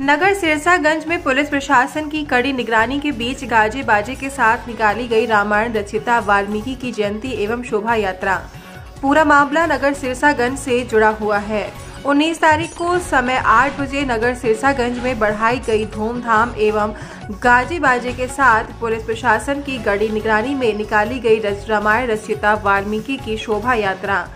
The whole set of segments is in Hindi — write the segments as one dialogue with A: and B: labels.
A: नगर सिरसागंज में पुलिस प्रशासन की कड़ी निगरानी के बीच गाजे बाजे के साथ निकाली गई रामायण रचिता वाल्मीकि की जयंती एवं शोभा यात्रा। पूरा मामला नगर सिरसागंज से जुड़ा हुआ है। 19 तारीख को समय 8 बजे नगर सिरसागंज में बढ़ाई गई धूमधाम एवं गाजे बाजे के साथ पुलिस प्रशासन की गड़ी निगरानी में निकाली गई रामायण रचिता वाल्मीकि की शोभा यात्रा।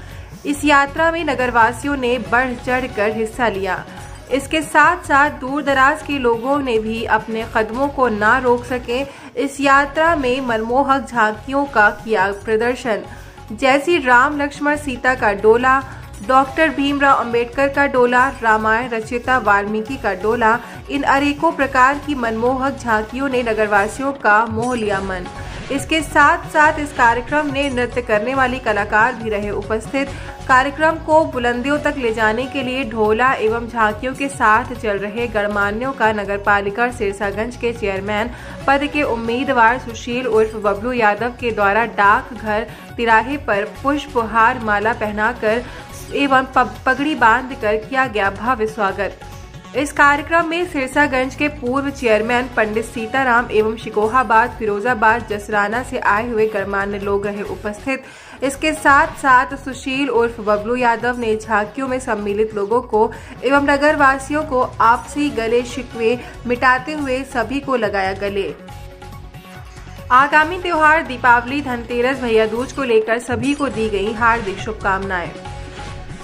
A: इस यात्रा में नगरवासियों ने बढ़ चढ़ कर हिस्सा लिया। इसके साथ साथ दूर दराज के लोगों ने भी अपने कदमों को ना रोक सके। इस यात्रा में मनमोहक झांकियों का किया प्रदर्शन। जैसी राम लक्ष्मण सीता का डोला, डॉक्टर भीमराव अंबेडकर का डोला, रामायण रचयिता वाल्मीकि का डोला, इन अनेकों प्रकार की मनमोहक झांकियों ने नगरवासियों का मोह लिया मन। इसके साथ साथ इस कार्यक्रम में नृत्य करने वाली कलाकार भी रहे उपस्थित। कार्यक्रम को बुलंदियों तक ले जाने के लिए ढोला एवं झांकियों के साथ चल रहे गणमान्यों का नगर पालिका सिरसागंज के चेयरमैन पद के उम्मीदवार सुशील उर्फ़ बबलू यादव के द्वारा डाक घर तिराहे पर पुष्प हार माला पहनाकर एवं पगड़ी बाँध कर किया गया भव्य स्वागत। इस कार्यक्रम में सिरसागंज के पूर्व चेयरमैन पंडित सीताराम एवं शिकोहाबाद, फिरोजाबाद, जसराना से आए हुए गणमान्य लोग रहे उपस्थित। इसके साथ साथ सुशील उर्फ़ बबलू यादव ने झांकियों में सम्मिलित लोगों को एवं नगर वासियों को आपसी गले शिकवे मिटाते हुए सभी को लगाया गले। आगामी त्योहार दीपावली, धनतेरस, भैया दूज को लेकर सभी को दी गई हार्दिक शुभकामनाएँ।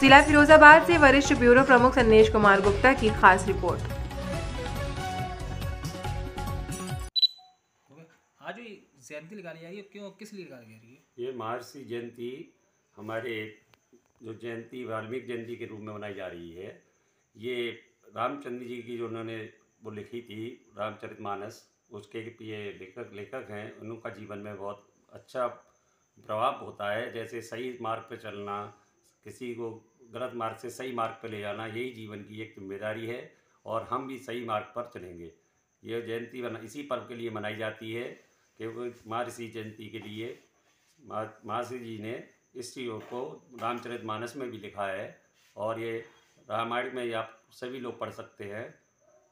A: जिला फिरोजाबाद से वरिष्ठ ब्यूरो प्रमुख संदेश कुमार गुप्ता की खास रिपोर्ट।
B: आज जयंती निकाली जा रही है क्यों किस लिए निकाली जा रही है?
C: ये महर्षि जयंती हमारे जो जयंती वाल्मीकि जयंती के रूप में मनाई जा रही है। ये रामचंद्र जी की जो उन्होंने वो लिखी थी रामचरित मानस उसके ये लेखक लेखक हैं उनका जीवन में बहुत अच्छा प्रभाव होता है। जैसे सही मार्ग पर चलना किसी को गलत मार्ग से सही मार्ग पर ले जाना यही जीवन की एक ज़िम्मेदारी है और हम भी सही मार्ग पर चलेंगे। ये जयंती इसी पर्व के लिए मनाई जाती है क्योंकि महर्षि जयंती के लिए महर्षि जी ने इस चीज़ को रामचरित मानस में भी लिखा है और ये रामायण में आप सभी लोग पढ़ सकते हैं।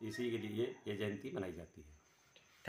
C: इसी के लिए ये जयंती मनाई जाती है।